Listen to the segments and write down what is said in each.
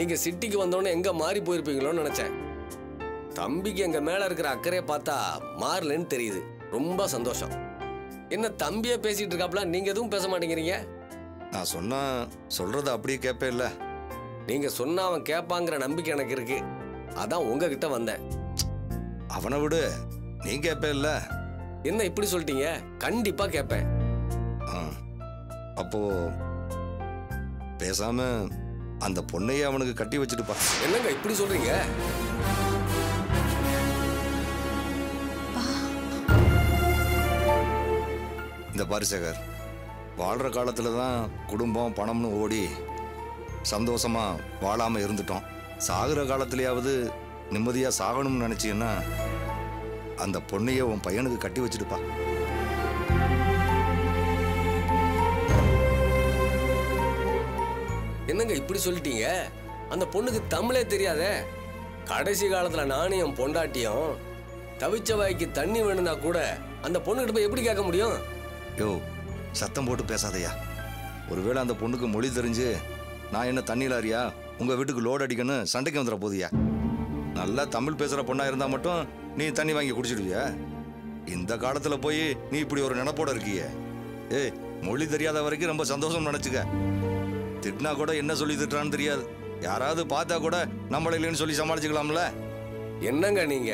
நீங்க சிட்டிக்கு வந்தோடனே எங்க மாறி போயிருப்பீங்களோன்னு நினைச்சேன். தம்பிக்கு எங்க மேல இருக்கிற அக்கறையை பார்த்தா மாறலன்னு தெரியுது. ரொம்ப சந்தோஷம். என்ன தம்பியே பேசிட்டு இருக்காப்ல நீங்க எதுவும் பேச மாட்டேங்கிறீங்க? நான் சொன்னா சொல்றத அப்படியே கேட்பேன் இல்ல. நீங்க சொன்னா அவன் கேட்பாங்கிற நம்பிக்கை எனக்கு இருக்கு. அதான் உங்ககிட்ட வந்தேன். அவனை விடு. நீ கேட்பே இல்ல. என்ன இப்படி சொல்லிட்டீங்க? கண்டிப்பா கேட்பேன் அப்போ பேசாம அந்த பொண்ணையே அவனுக்கு கட்டி வச்சுட்டுப்பா. என்னங்க இப்படி சொல்றீங்க? இந்த பாரிசேகர் வாழ்ற காலத்துல தான் குடும்பம் பணம்னு ஓடி சந்தோஷமா வாழாம இருந்துட்டோம். சாகுற காலத்திலேயாவது நிம்மதியா சாகணும்னு நினைச்சீங்கன்னா அந்த பொண்ணையே உன் பையனுக்கு கட்டி வச்சுட்டுப்பா. என்னங்க இப்படி சொல்லிட்டீங்க? அந்த பொண்ணுக்கு தமிழே தெரியாதே? கடைசி காலத்துல நானும் என் பொண்டாட்டியும் தவிச்ச வாய்க்கு தண்ணி வேணும்னா கூட அந்த பொண்ணுகிட்ட போய் எப்படி கேட்க முடியும்? யோ சத்தம் போட்டு பேசாதயா. ஒருவேளை அந்த பொண்ணுக்கு மொழி தெரிஞ்சு நான் என்ன தண்ணியில் அறியா உங்க வீட்டுக்கு லோட் அடிக்கணும் சண்டைக்கு வந்துட போதியா? நல்லா தமிழ் பேசுற பொண்ணா இருந்தா மட்டும் நீ தண்ணி வாங்கி குடிச்சிடுவியா? இந்த காலத்துல போய் நீ இப்படி ஒரு நினைப்போட இருக்கிய. ஏய் மொழி தெரியாத வரைக்கும் ரொம்ப சந்தோஷம் நினைச்சுக்க. திட்டினா கூட என்ன சொல்லி திட்டுறான்னு தெரியாது. யாராவது பார்த்தா கூட நம்மள இல்லைன்னு சொல்லி சமாளிச்சுக்கலாம்ல. என்னங்க நீங்க?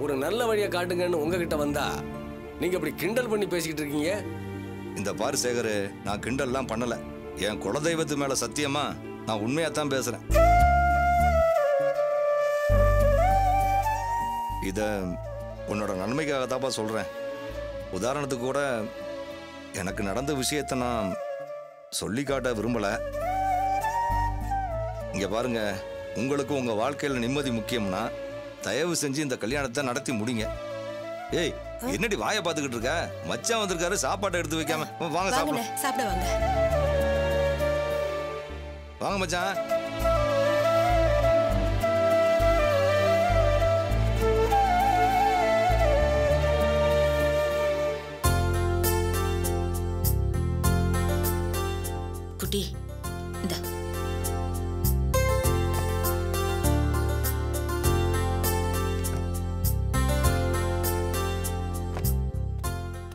ஒரு நல்ல வழியை காட்டுங்கன்னு உங்ககிட்ட வந்தா நீங்க இப்படி கிண்டல் பண்ணி பேசிக்கிட்டு இருக்கீங்க? இந்த பாரு சேகரு நான் கிண்டல்லாம் பண்ணல. என் குலதெய்வத்து மேல சத்தியமா நான் உண்மையாத்தான் பேசுறேன். இத உன்னோட நன்மைக்காக தாப்பா சொல்றேன். உதாரணத்துக்கு கூட எனக்கு நடந்த விஷயத்தை நான் சொல்லி காட்ட விரும்பல. இங்க பாருங்க உங்களுக்கு உங்க வாழ்க்கையில நிம்மதி முக்கியம்னா தயவு செஞ்சு இந்த கல்யாணத்தை நடத்தி முடிங்க. ஏய் என்னடி வாயை பார்த்துக்கிட்டு இருக்க? மச்சான் வந்திருக்காரு சாப்பாட்டை எடுத்து வைக்காம. வாங்க சாப்பிடலாம். சாப்பிட வாங்க. வாங்க மச்சான்.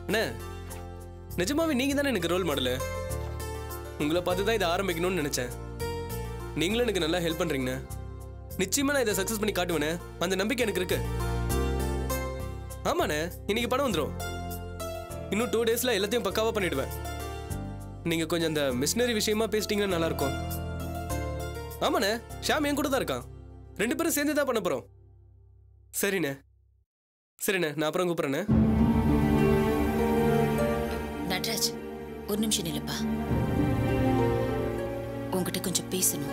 அண்ணே நிஜமாவே நீங்க தானே எனக்கு ரோல் மாடலு உங்களை பார்த்து தான் இதை ஆரம்பிக்கணும்னு நினைச்சேன். நீங்களும் எனக்கு நல்லா ஹெல்ப் பண்றீங்கண்ணே. நிச்சயமா நான் இதை சக்ஸஸ் பண்ணி காட்டுவேனே அந்த நம்பிக்கை எனக்கு இருக்கு. ஆமாண்ணே இன்னைக்கு பணம் வந்துடும் இன்னும் டூ டேஸ்ல எல்லாத்தையும் பக்காவா பண்ணிடுவேன். நீங்க கொஞ்சம் அந்த மிஷினரி விஷயமா பேசிட்டீங்கன்னா நல்லா இருக்கும் ஆமாண்ணே ஷாம் என் கூட தான் இருக்கான். ரெண்டு பேரும் சேர்ந்து தான் பண்ண போறோம். சரிண்ணே. சரிண்ணே நான் அப்புறம் கூப்பிட்றேண்ணே. நட்ராஜ் ஒரு நிமிஷம் நில்லுப்பா. உன்கிட்ட கொஞ்சம் பேசணும்.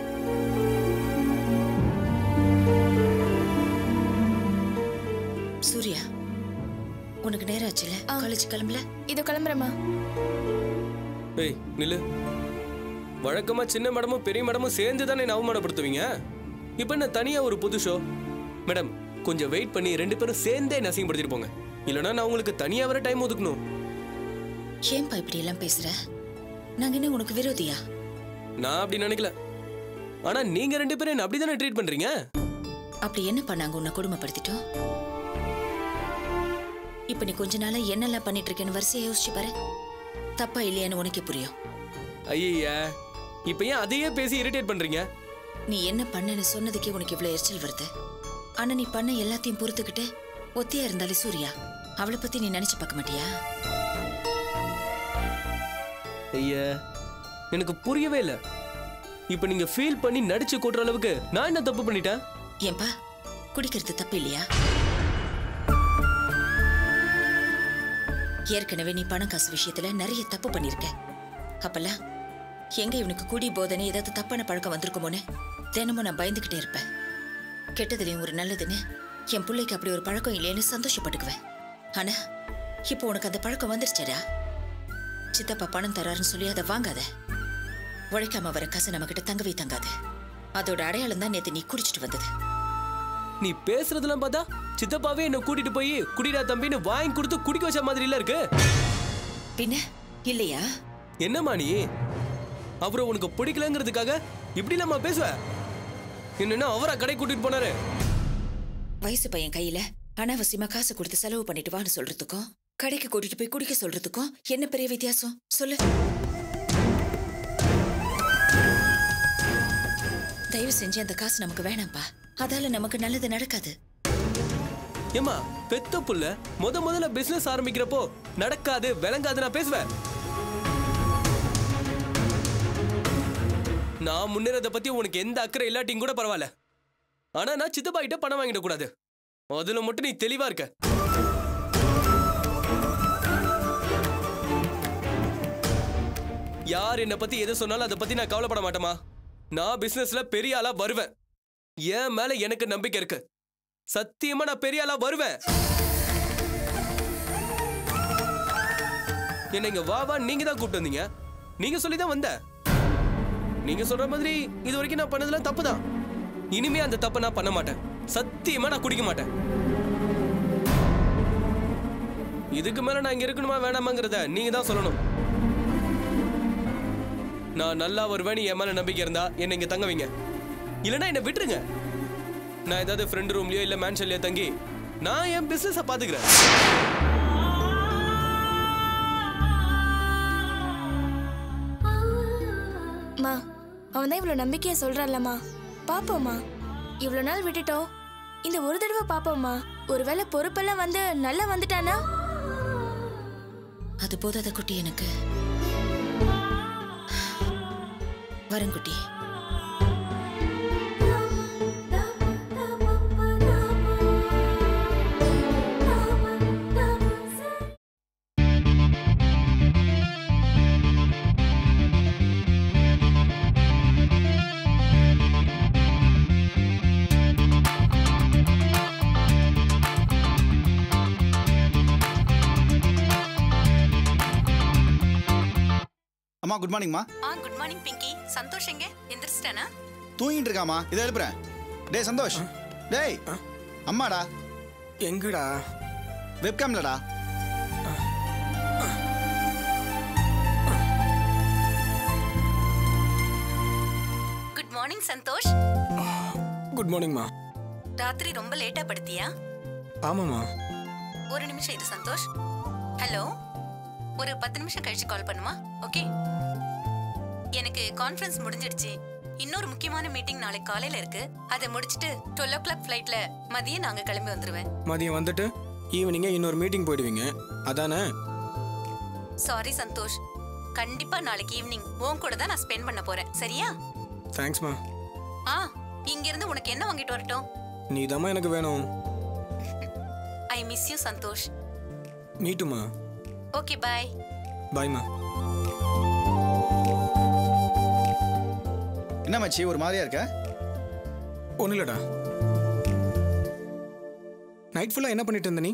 சூர்யா உனக்கு நேரம் ஆச்சுல? காலேஜ் கிளம்பல? இதோ கிளம்புறேம்மா. ஏய் நில்லு. வழக்கமா சின்ன மேடமும் பெரிய மேடமும் சேர்ந்து தானே அவமானப்படுத்துவீங்க இப்போ என்ன தனியா ஒரு புது ஷோ மேடம் கொஞ்சம் வெயிட் பண்ணி ரெண்டு பேரும் சேர்ந்தே என்ன அசிங்கப்படுத்திட்டு போங்க. இல்லைன்னா நான் உங்களுக்கு தனியா வர டைம் ஒதுக்கணும். ஏன்பா இப்படி எல்லாம் பேசுற? நாங்க என்ன உனக்கு விரோதியா? நான் அப்படி நினைக்கல. ஆனா நீங்க ரெண்டு பேரும் என்ன அப்படி தானே ட்ரீட் பண்றீங்க? அப்படி என்ன பண்ணாங்க உன்னை கொடுமைப்படுத்திட்டோம்? இப்ப நீ கொஞ்ச நாளா என்னெல்லாம் பண்ணிட்டு இருக்கேன்னு வரிசையா யோசிச்சு பாரு. தப்பா இல்லையான்னு உனக்கே புரியும். ஐயா இப்போ ஏன் அதையே பேசி இரிட்டேட் பண்றீங்க? நீ என்ன பண்ணன்னு சொன்னதுக்கே உனக்கு இவ்வளவு எரிச்சல் வருது. ஆனா நீ பண்ண எல்லாத்தையும் பொறுத்துக்கிட்டு ஒத்தையா இருந்தாலே சூர்யா அவளை பத்தி நீ நினைச்சு பார்க்க மாட்டியா? ஐயா எனக்கு புரியவே இல்லை. இப்போ நீங்க ஃபீல் பண்ணி நடிச்சு கொட்டுற அளவுக்கு நான் என்ன தப்பு பண்ணிட்டேன்? ஏன்பா குடிக்கிறது தப்பு இல்லையா? ஏற்கனவே நீ பணம் காசு விஷயத்துல நிறைய தப்பு பண்ணிருக்க. அப்பெல்லாம் எங்க இவனுக்கு குடி போதனை ஏதாவது தப்பான பழக்கம் வந்திருக்குமோன்னு தினமும் நான் பயந்துகிட்டே இருப்பேன். கெட்டதுலயும் ஒரு நல்லதுன்னு என் பிள்ளைக்கு அப்படி ஒரு பழக்கம் இல்லைன்னு சந்தோஷப்பட்டுக்குவேன். ஆனா இப்போ உனக்கு அந்த பழக்கம் வந்துருச்சடா. சித்தப்பா பணம் தராருன்னு சொல்லி அதை வாங்காத. உழைக்காம வர காசு நம்ம கிட்ட தங்கவே தங்காது. அதோட அடையாளம் தான் நேத்து நீ குடிச்சிட்டு வந்தது. நீ பேசுறதெல்லாம் பார்த்தா சித்தப்பாவே என்ன கூட்டிட்டு போய் குடிடா தம்பின்னு வாங்கி கொடுத்து குடிக்க வச்ச மாதிரி இல்ல இருக்கு. பின்ன? இல்லையா? என்னம்மா நீ? அப்புறம் உனக்கு பிடிக்கலங்கிறதுக்காக இப்படி நம்ம பேசுவ? என்னன்னா அவரா கடை கூட்டிட்டு போனாரு. வயசு பையன் கையில அனாவசியமா காசு கொடுத்து செலவு பண்ணிட்டு வான்னு சொல்றதுக்கும் கடைக்கு கூட்டிட்டு போய் குடிக்க சொல்றதுக்கும் என்ன பெரிய வித்தியாசம்? சொல்லு. தயவு செஞ்சு அந்த காசு நமக்கு வேணாம்பா அதால நமக்கு நல்லது நடக்காது. ஏமா பெத்த புள்ள முத முதல்ல பிசினஸ் ஆரம்பிக்கிறப்போ நடக்காது விளங்காது நான் பேசுவேன். நான் முன்னேறத பத்தி உனக்கு எந்த அக்கறை இல்லாட்டியும் கூட பரவாயில்ல. ஆனா நான் சித்தப்பா கிட்ட பணம் வாங்கிட கூடாது. அதுல மட்டும் நீ தெளிவா இருக்க. யார் என்னை பத்தி எது சொன்னாலும் அதை பத்தி நான் கவலைப்பட மாட்டேமா நான் பிசினஸ்ல பெரிய ஆளா வருவேன். என் மேல எனக்கு நம்பிக்கை இருக்கு. சத்தியமா நான் பெரிய ஆளா வருவேன். என்ன இங்க வா வா நீங்க தான் கூப்பிட்டு வந்தீங்க. நீங்க சொல்லி தான் வந்தேன். நீங்க சொல்ற மாதிரி இது வரைக்கும் நான் பண்ணதெல்லாம் தப்பு தான். இனிமே அந்த தப்பை நான் பண்ண மாட்டேன். சத்தியமா நான் குடிக்க மாட்டேன். இதுக்கு மேல நான் இங்க இருக்கணுமா வேணாமாங்கிறத நீங்க தான் சொல்லணும். நான் நல்லா வருவேன் என் மேல நம்பிக்கை இருந்தா என்னை இங்க தங்க வைங்க. இல்லைன்னா என்னை விட்டுருங்க. நான் ஏதாவது ஃப்ரெண்ட் ரூம்லயோ இல்ல மேன்ஷன்லயோ தங்கி நான் என் பிசினஸ பாத்துக்கிறேன். மா அவன் தான் இவ்வளோ நம்பிக்கையை சொல்றான்லம்மா. பாப்போம்மா. இவ்வளோ நாள் விட்டுட்டோம். இந்த ஒரு தடவை பாப்போம்மா. ஒருவேளை பொறுப்பெல்லாம் வந்து நல்லா வந்துட்டானா? அது போதாத குட்டி எனக்கு. வரேன் குட்டி அம்மா குட் மார்னிங்மா ஆ குட் மார்னிங் பிங்கி சந்தோஷ் எங்க? எந்திரிச்சிட்டானா? தூங்கிட்டு இருக்காமா இதை எழுப்புறேன். டேய் சந்தோஷ். டேய் அம்மாடா. எங்கடா? வெப்கேம்லடா குட் மார்னிங் சந்தோஷ். குட் மார்னிங்மா ராத்திரி ரொம்ப லேட்டா படுத்தியா? ஆமாம்மா. ஒரு நிமிஷம் இது சந்தோஷ். ஹலோ ஒரு பத்து நிமிஷம் கழிச்சு கால் பண்ணுமா? ஓகே எனக்கு கான்ஃபரன்ஸ் முடிஞ்சிடுச்சு. இன்னொரு முக்கியமான மீட்டிங் நாளைக்கு காலையில இருக்கு. அதை முடிச்சிட்டு டுவெல் ஓ கிளாக் ஃபிளைட்ல மதியம் நாங்க கிளம்பி வந்துருவேன். மதியம் வந்துட்டு ஈவினிங்கே இன்னொரு மீட்டிங் போயிடுவீங்க. அதானே? சாரி சந்தோஷ். கண்டிப்பா நாளைக்கு ஈவினிங் உன் கூட தான் நான் ஸ்பெண்ட் பண்ண போறேன். சரியா? தேங்க்ஸ்மா ஆ இங்க இருந்து உனக்கு என்ன வாங்கிட்டு வரட்டும்? நீ எனக்கு வேணும். I miss you Santosh. மீட்டுமா okay bye பாய்மா என்ன மச்சி ஒரு மாதிரியா இருக்க? ஒன்றும் இல்லடா நைட் ஃபுல்லாக என்ன பண்ணிட்டு இருந்த நீ?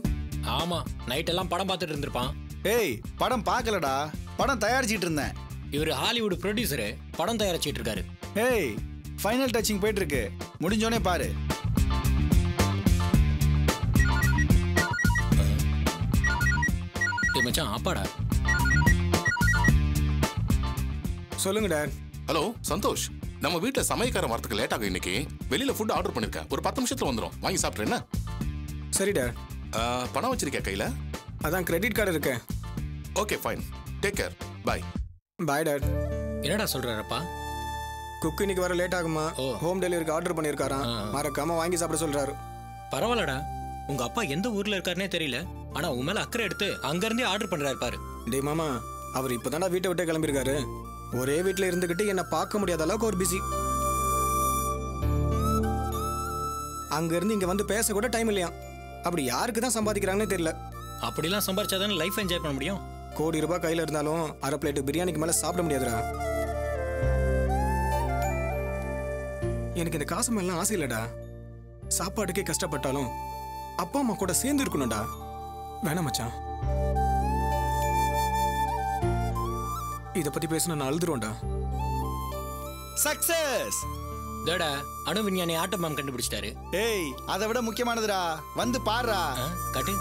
ஆமா நைட் எல்லாம் படம் பார்த்துட்டு இருந்திருப்பான். ஏய் படம் பார்க்கலடா. படம் தயாரிச்சிட்டு இருந்தேன். இவர் ஹாலிவுட் ப்ரொடியூசரு படம் தயாரிச்சிட்டு இருக்காரு. ஏய் ஃபைனல் டச்சிங் போயிட்டு இருக்கு. முடிஞ்சோனே பாரு. மச்சான் அப்பாடா. சொல்லுங்க டேட் ஹலோ சந்தோஷ். நம்ம வீட்ல சமையக்காரன் வரதுக்கு லேட் ஆகும் இன்னைக்கு. வெளியில ஃபுட் ஆர்டர் பண்ணிருக்கேன். ஒரு பத்து நிமிஷத்துல வந்துடும் வாங்கி சாப்பிட்றேன் என்ன? சரி டேட் பணம் வச்சிருக்கேன் கையில? அதான் கிரெடிட் கார்டு இருக்கு okay fine take care bye bye dad என்னடா சொல்றாரப்பா? குக் இன்னைக்கு வர லேட் ஆகுமா? ஓ. ஹோம் டெலிவரிக்கு ஆர்டர் பண்ணியிருக்காராம். மறக்காம வாங்கி சாப்பிட சொல்றாரு. பரவாயில்லடா. உங்க அப்பா எந்த ஊர்ல இருக்காருனே தெரியல. ஆனா உன் மேல அக்கறை எடுத்து அங்க இருந்தே ஆர்டர் பண்றாரு பாரு. டேய் மாமா அவர் இப்போதான்டா வீட்டை விட்டே கிளம்பியிருக்காரு. ஒரே வீட்டில் இருந்துக்கிட்டு என்னை பார்க்க முடியாத அளவுக்கு ஒரு பிஸி அங்க இருந்து இங்க வந்து பேச கூட டைம் இல்லையா அப்படி யாருக்கு தான் சம்பாதிக்கிறாங்கன்னே தெரியல. அப்படிலாம் சம்பாரிச்சாதானே லைஃப் என்ஜாய் பண்ண முடியும்? கோடி ரூபாய் கையில இருந்தாலும் அரை பிளேட் பிரியாணிக்கு மேல சாப்பிட முடியாதுடா. எனக்கு இந்த காசு மேலாம் ஆசை இல்லடா. சாப்பாட்டுக்கே கஷ்டப்பட்டாலும் அப்பா அம்மா கூட சேர்ந்து இருக்கணும்டா. வேணாம் மச்சான். இத பத்தி பேசினா நான் அழுதுருவேன்டா. சக்சஸ் தேடா அணு விஞ்ஞானி ஆட்டம் மேம் கண்டுபிடிச்சிட்டாரு. ஏய் அதை விட முக்கியமானதுடா. வந்து பாருடா காட்டு.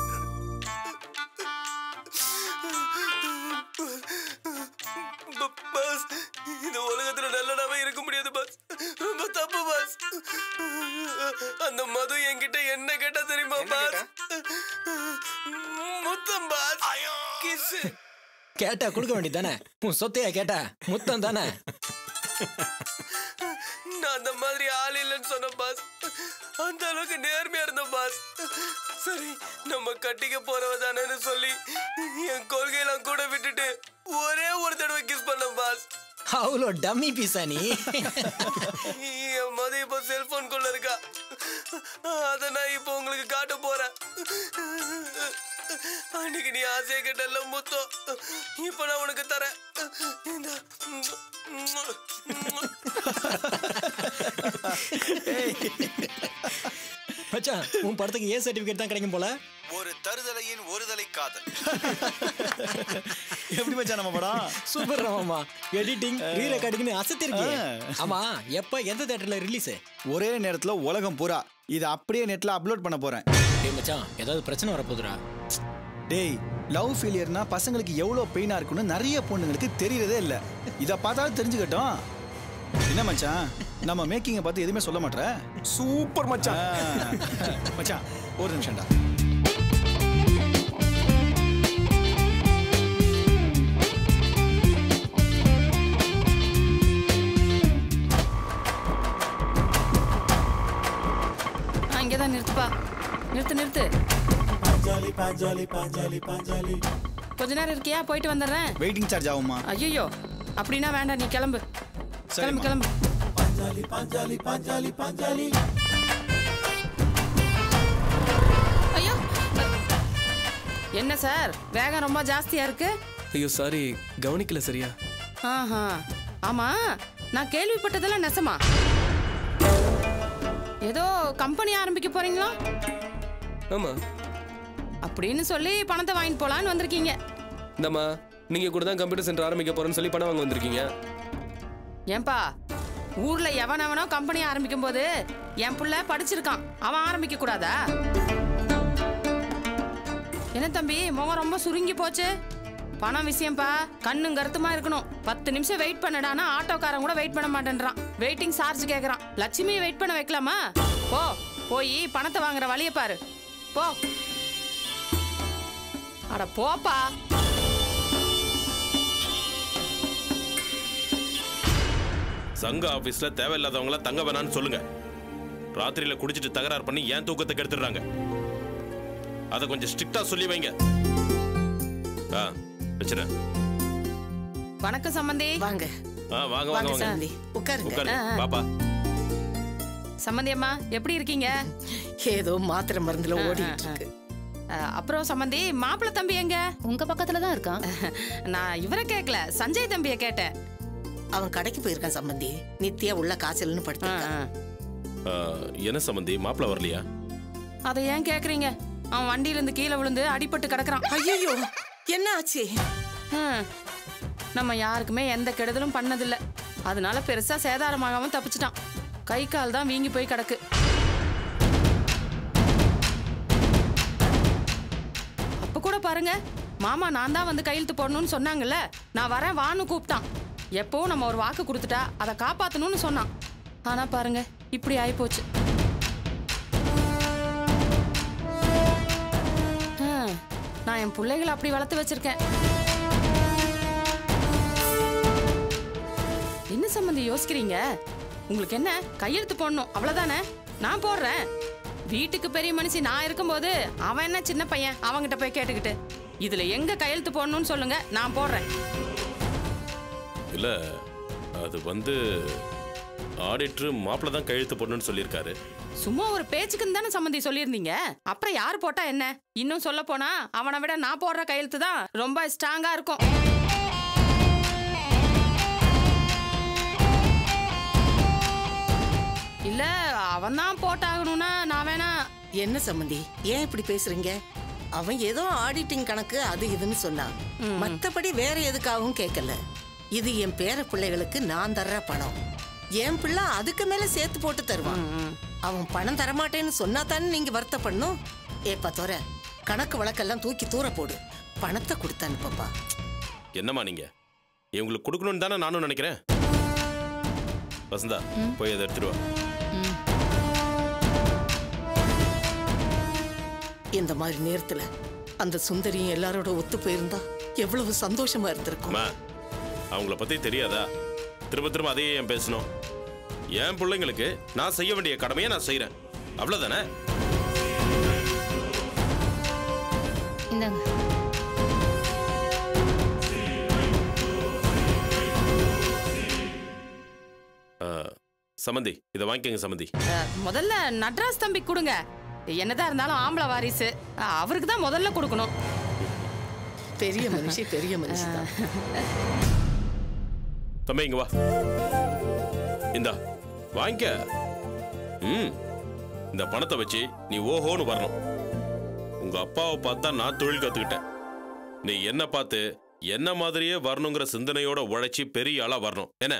கொடுக்க வேண்டியதானே உன் சொத்தையா கேட்டா முத்தம் தானே? நான் அந்த மாதிரி ஆள் இல்லைன்னு சொன்ன பாஸ் அந்த அளவுக்கு நேர்மையா இருந்த பாஸ் சரி நம்ம கட்டிக்க போறவ தானேன்னு சொல்லி என் கொள்கையெல்லாம் கூட விட்டுட்டு ஒரே ஒரு தடவை கிஸ் பண்ண பாஸ் அவ்வளோ டம்மி பீஸா நீ? என் மது இப்போ செல்போன் குள்ள இருக்கா. அத நான் இப்போ உங்களுக்கு காட்ட போறேன். அன்னைக்கு நீ ஆசையை கேட்டல முத்தம் இப்போ நான் உனக்கு தரேன். இந்த மச்சான் உன் படத்துக்கு ஏ சர்டிபிகேட் தான் கிடைக்கும் போல? ஒரு தருதலையின் ஒருதலை காதல். எப்படி மச்சான் நம்ம படம்? சூப்பர் ராமாமா எடிட்டிங் ரீ ரெக்கார்டிங்னு அசத்திருக்கீங்க ஆமா எப்ப எந்த தியேட்டர்ல ரிலீஸ் ஒரே நேரத்துல உலகம் பூரா. இதை அப்படியே நெட்ல அப்லோட் பண்ண போறேன். டேய் மச்சான் ஏதாவது பிரச்சனை வரப்போகுதுடா. டேய் லவ் ஃபெயிலியர்னா பசங்களுக்கு எவ்வளோ பெயினா இருக்குன்னு நிறைய பொண்ணுங்களுக்கு தெரியறதே இல்ல. இதை பார்த்தாலும் தெரிஞ்சுக்கட்டும். என்ன மச்சான்? நம்ம மேக்கிங்கை பார்த்து எதுவுமே சொல்ல மாட்ற சூப்பர் மச்சான். மச்சான் ஒரு நிமிஷம்டா. நிறுத்து நிறுத்து. கொஞ்ச நேரம் இருக்கியா? போயிட்டு வந்துடுறேன். வெயிட்டிங் சார்ஜ் ஆகுமா ஐயோ அப்படின்னா வேண்டாம் நீ கிளம்பு. கிளம்பு. கிளம்பு. ஐயோ என்ன சார்? வேகம் ரொம்ப ஜாஸ்தியா இருக்கு? ஐயோ சாரி கவனிக்கல சரியா? ஆஹா. ஆமா நான் கேள்விப்பட்டதெல்லாம் நெசமா? ஏதோ கம்பெனி ஆரம்பிக்க போறீங்களா? ஆமா. அப்படின்னு சொல்லி பணத்தை வாங்கிட்டு போலான்னு வந்திருக்கீங்க. இந்தம்மா நீங்க கூட தான் கம்ப்யூட்டர் சென்டர் ஆரம்பிக்க போறேன்னு சொல்லி பணம் வாங்க வந்திருக்கீங்க. ஏன்பா ஊர்ல எவன் எவனோ கம்பெனி ஆரம்பிக்கும் போது என் புள்ள படிச்சிருக்கான். அவன் ஆரம்பிக்க கூடாதா? என்ன தம்பி முகம் ரொம்ப சுருங்கி போச்சு? பணம் விஷயம்ப்பா கண்ணும் கருத்துமா இருக்கணும். பத்து நிமிஷம் வெயிட் பண்ணடானா ஆட்டோக்காரன் கூட வெயிட் பண்ண மாட்டேன்றான். வெயிட்டிங் சார்ஜ் கேக்குறான். லட்சுமியை வெயிட் பண்ண வைக்கலாமா? போ போய் பணத்தை வாங்குற வழியை பாரு. போ. அட போப்பா. சங்க ஆபீஸ்ல தேவையில்லாதவங்கள தங்க வேணாம்னு சொல்லுங்க. ராத்திரியில குடிச்சிட்டு தகராறு பண்ணி ஏன் தூக்கத்தை கெடுத்துடுறாங்க? அதை கொஞ்சம் ஸ்ட்ரிக்டா சொல்லி வைங்க. ஆ வணக்கம் சம்பந்தி. வாங்க. ஆ வாங்க வாங்க உட்காருங்க. பாப்பா. சம்பந்தி அம்மா எப்படி இருக்கீங்க? ஏதோ மாத்திரை மருந்துல ஓடிட்டு இருக்கு அப்புறம் சம்பந்தி மாப்பிள்ளை தம்பி எங்க? உங்க பக்கத்துல தான் இருக்கான். நான் இவரை கேட்கல சஞ்சய் தம்பிய கேட்டேன். அவன் கடைக்கு போயிருக்கான் சம்பந்தி. நித்யா உள்ள காய்ச்சல்னு படுத்திருக்கான் ஆ, என்ன சம்பந்தி மாப்பிள்ள வரலையா? அதை ஏன் கேக்குறீங்க? அவன் வண்டியில இருந்து கீழே விழுந்து அடிபட்டு கிடக்குறான். ஐயோ என்ன ஆச்சு. நம்ம யாருக்குமே எந்த கெடுதலும் பண்ணதில்ல. அதனால பெருசா சேதாரமாகாம தப்பிச்சிட்டான். கை கால் தான் வீங்கி போய் கிடக்கு. பாருங்க. மாமா நான் தான் வந்து கையெழுத்து போடணும்னு சொன்னாங்கல்ல. நான் வரேன் வான்னு கூப்பிட்டான். எப்பவும் நம்ம ஒரு வாக்கு கொடுத்துட்டா அதை காப்பாத்தணும்னு சொன்னான். ஆனா பாருங்க இப்படி ஆயிப்போச்சு. நான் என் பிள்ளைகளை அப்படி வளர்த்து வச்சிருக்கேன். என்ன சம்மந்தி யோசிக்கிறீங்க? உங்களுக்கு என்ன? கையெழுத்து போடணும் அவ்வளவுதானே? நான் போடுறேன். வீட்டுக்கு பெரிய மனுஷி நான் இருக்கும்போது அவன் என்ன சின்ன பையன்? அவன்கிட்ட போய் கேட்டுக்கிட்டு இதுல எங்க கையெழுத்து போடணும்னு சொல்லுங்க நான் போடுறேன். இல்ல அது வந்து ஆடிட்டர் மாப்பிள்ள தான் கையெழுத்து போடணும்னு சொல்லியிருக்காரு. சும்மா ஒரு பேச்சுக்குன்னு தானே சம்மந்தி சொல்லியிருந்தீங்க? அப்புறம் யார் போட்டா என்ன? இன்னும் சொல்ல போனா அவனை விட நான் போடுற கையெழுத்து தான் ரொம்ப ஸ்ட்ராங்கா இருக்கும். அவன் தான் போட்டாகணும்னா நான் வேணா என்ன சம்பந்தி ஏன் இப்படி பேசுறீங்க? அவன் ஏதோ ஆடிட்டிங் கணக்கு அது இதுன்னு சொன்னான். மத்தபடி வேற எதுக்காகவும் கேட்கல. இது என் பேர பிள்ளைகளுக்கு நான் தர்ற பணம். என் பிள்ளை அதுக்கு மேல சேர்த்து போட்டு தருவான். அவன் பணம் தரமாட்டேன்னு சொன்னா தானே நீங்க வருத்தப்படணும்? ஏப்பா தோற கணக்கு வழக்கெல்லாம் தூக்கி தூர போடு. பணத்தை கொடுத்து அனுப்பப்பா. என்னம்மா நீங்க? இவங்களுக்கு கொடுக்கணும்னு தானே நானும் நினைக்கிறேன். வசந்தா போய் அதை எடுத்துட்டு இந்த மாதிரி நேரத்துல அந்த சுந்தரியும் எல்லாரோட ஒத்து போயிருந்தா எவ்வளவு சந்தோஷமா இருந்திருக்கும். அம்மா அவங்கள பத்தி தெரியாதா? திரும்ப திரும்ப அதையே ஏன் பேசணும்? என் பிள்ளைங்களுக்கு நான் செய்ய வேண்டிய கடமையை நான் செய்றேன். அவ்வளவுதானே? இந்தாங்க. சமந்தி இதை வாங்கிக்கோங்க சமந்தி. முதல்ல நட்ராஜ் தம்பி கொடுங்க. என்னதான் இருந்தாலும் ஆம்பளை வாரிசு. அவருக்கு தான் முதல்ல கொடுக்கணும். பெரிய மனுஷி பெரிய மனுஷி தான். தம்பி இங்க வா. இந்தா வாங்கிக்க. ம் இந்த பணத்தை வச்சு நீ ஓஹோன்னு வரணும். உங்க அப்பாவை பார்த்தா நான் தொழில் கத்துக்கிட்டேன். நீ என்ன பார்த்து என்ன மாதிரியே வரணுங்கிற சிந்தனையோட உழைச்சி பெரிய ஆளா வரணும். என்ன?